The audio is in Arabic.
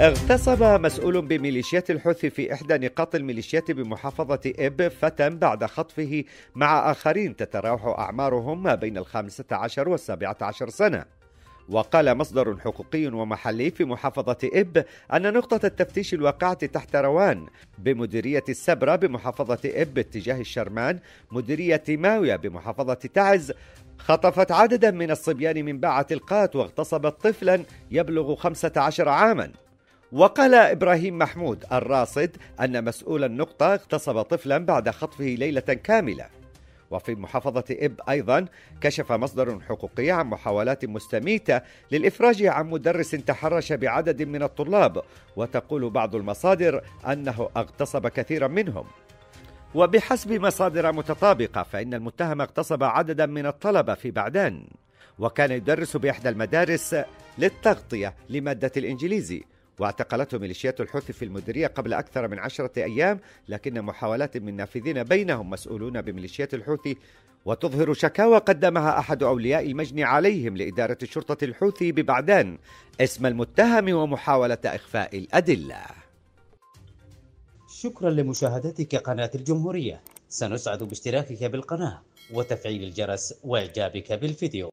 اغتصب مسؤول بميليشيات الحوثي في إحدى نقاط الميليشيات بمحافظة إب فتى بعد خطفه مع آخرين تتراوح أعمارهم ما بين الخامسة عشر والسابعة عشر سنة. وقال مصدر حقوقي ومحلي في محافظة إب أن نقطة التفتيش الواقعة تحت روان بمديرية السبرة بمحافظة إب اتجاه الشرمان مديرية ماوية بمحافظة تعز خطفت عددا من الصبيان من باعة القات واغتصبت طفلا يبلغ 15 عاما. وقال إبراهيم محمود الراصد أن مسؤول النقطة اغتصب طفلا بعد خطفه ليلة كاملة. وفي محافظة إب أيضا كشف مصدر حقوقي عن محاولات مستميتة للإفراج عن مدرس تحرش بعدد من الطلاب. وتقول بعض المصادر أنه اغتصب كثيرا منهم. وبحسب مصادر متطابقة فإن المتهم اغتصب عددا من الطلبة في بعدان. وكان يدرس بإحدى المدارس للتغطية لمادة الإنجليزي. واعتقلته ميليشيات الحوثي في المديرية قبل أكثر من عشرة أيام لكن محاولات من نافذين بينهم مسؤولون بميليشيات الحوثي. وتظهر شكاوى قدمها أحد أولياء المجني عليهم لإدارة شرطة الحوثي ببعدان اسم المتهم ومحاولة إخفاء الأدلة. شكرا لمشاهدتك قناة الجمهورية. سنسعد باشتراكك بالقناة وتفعيل الجرس وإعجابك بالفيديو.